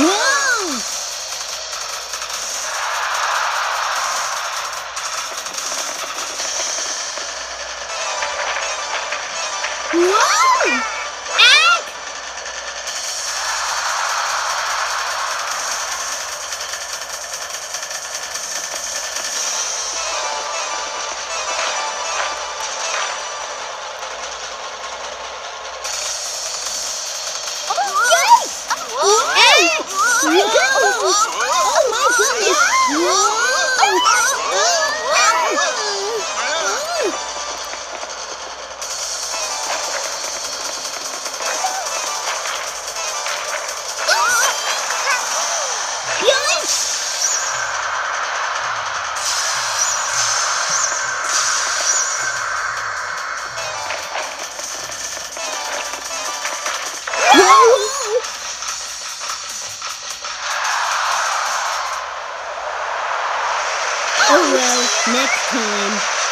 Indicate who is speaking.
Speaker 1: Whoa! you Oh well, next time.